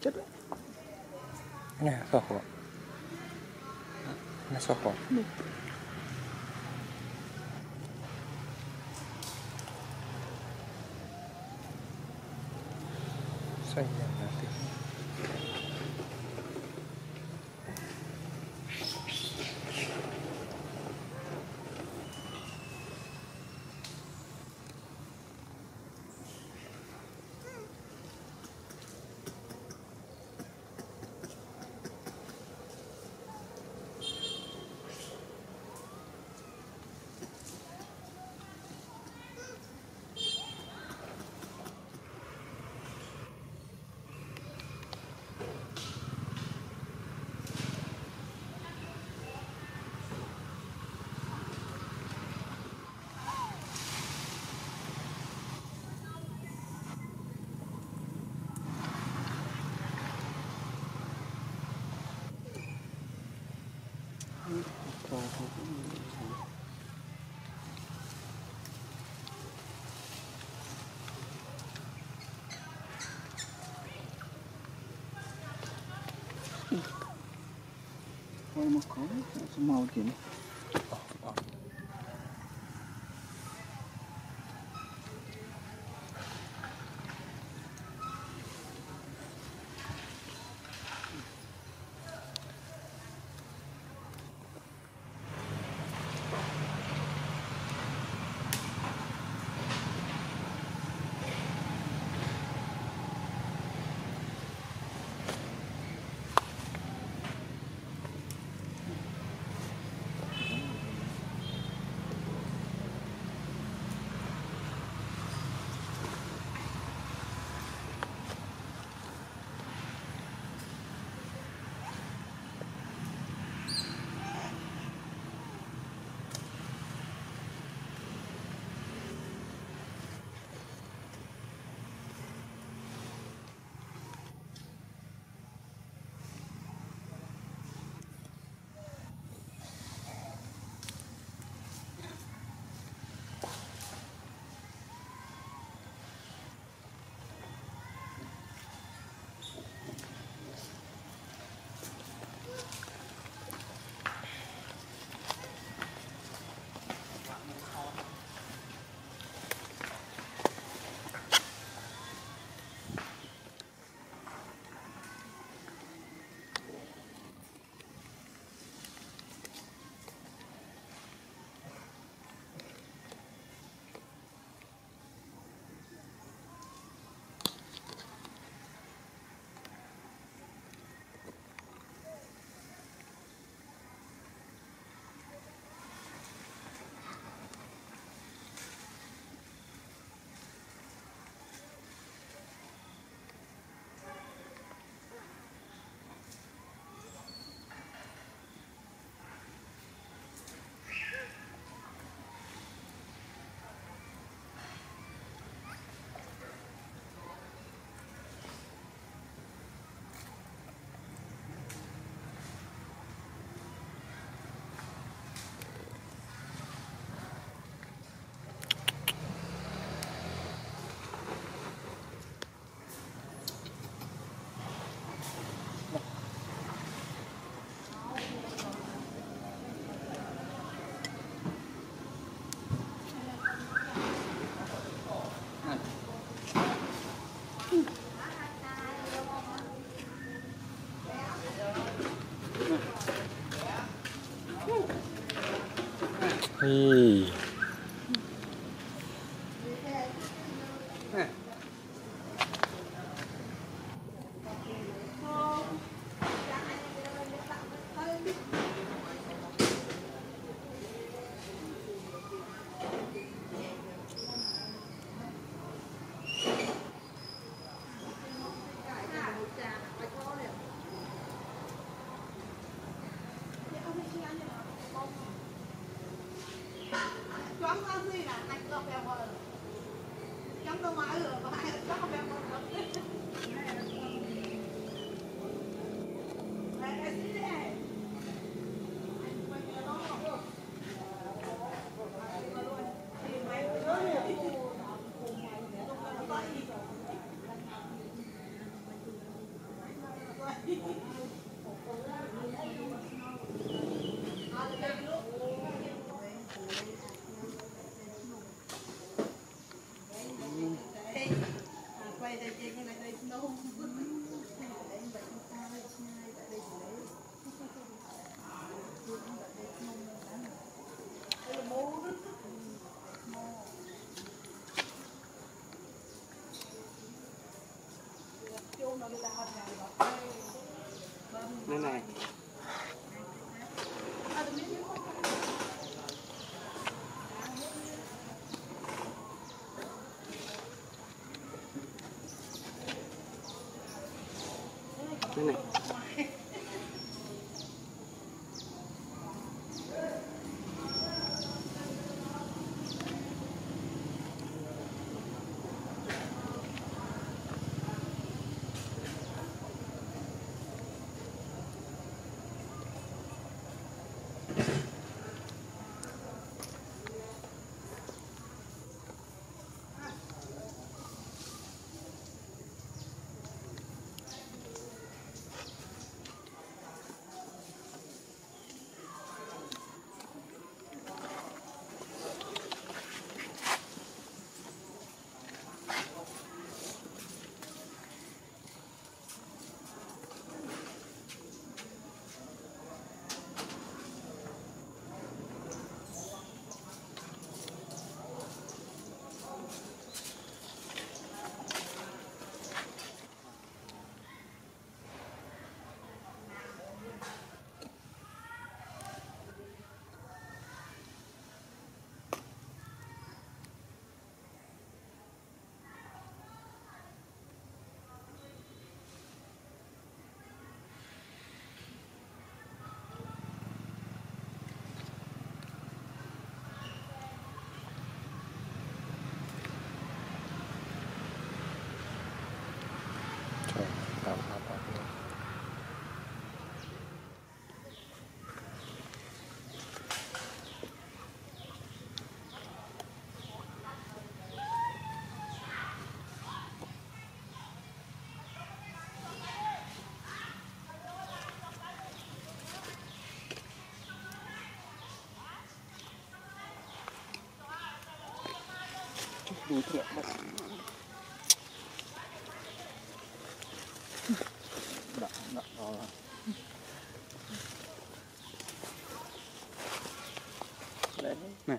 chết đấy. Nè sao khổ. Nè sao khổ. Xanh nhạt là tiếng นี่ Hãy subscribe cho kênh Ghiền Mì Gõ Để không bỏ lỡ này này này này đủ thiệt mất đó, đó, đó. Đấy. này